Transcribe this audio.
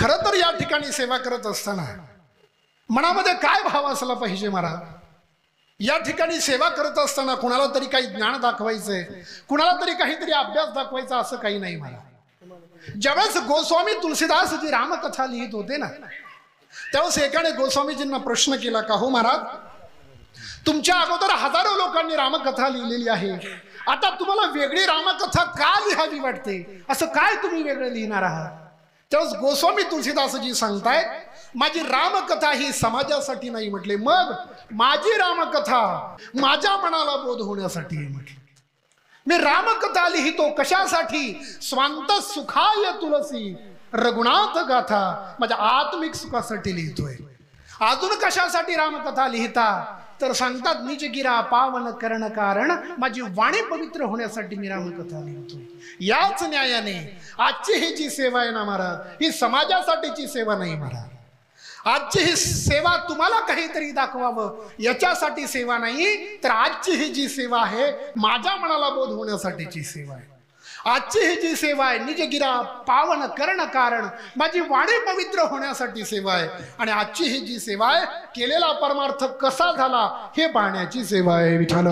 खरं तर या ठिकाणी सेवा करत असताना मनामध्ये काय भाव असला पाहिजे मला या ठिकाणी सेवा करत असताना कुणाला तरी काही ज्ञान दाखवायचंय? कुणाला तरी काहीतरी अभ्यास दाखवायचा असं काही नाही मला ज्यावेळेस गोस्वामी तुलसीदास जी रामकथा लिहित होते ना त्यावेळेस एकाने गोस्वामीजींना प्रश्न केला का हो महाराज तुमच्या अगोदर हजारो लोकांनी रामकथा लिहिलेली आहे. आता तुम्हाला वेगळी रामकथा का लिहावी वाटते? असं काय तुम्ही वेगळं लिहिणार आहात? त्यावेळेस गोस्वामी तुलसीदासजी सांगतायत माझी रामकथा ही समाजासाठी नाही म्हटले. मग माझी रामकथा माझ्या मनाला बोध होण्यासाठी म्हटले. मी रामकथा लिहितो कशासाठी? स्वांत सुखाय तुलसी रघुनाथ गाथा माझ्या आत्मिक सुखासाठी लिहितोय. अजून कशासाठी रामकथा लिहिता? तर सांगतात निज गिरा पावन करण कारण माझी वाणी पवित्र होण्यासाठी मी रामकथा लिहितो. याच न्यायाने आजची ही जी सेवा आहे ना महाराज ही समाजासाठीची सेवा नाही महाराज. आजची ही सेवा तुम्हाला काहीतरी दाखवावं याच्यासाठी सेवा नाही तर आजची ही जी सेवा आहे माझ्या मनाला बोध होण्यासाठीची सेवा आहे. आजची ही जी सेवा आहे निजगिरा पावन करण कारण माझी वाणी पवित्र होण्यासाठी सेवा आहे. आणि आजची ही जी सेवा आहे केलेला परमार्थ कसा झाला हे पाहण्याची सेवा आहे विठाल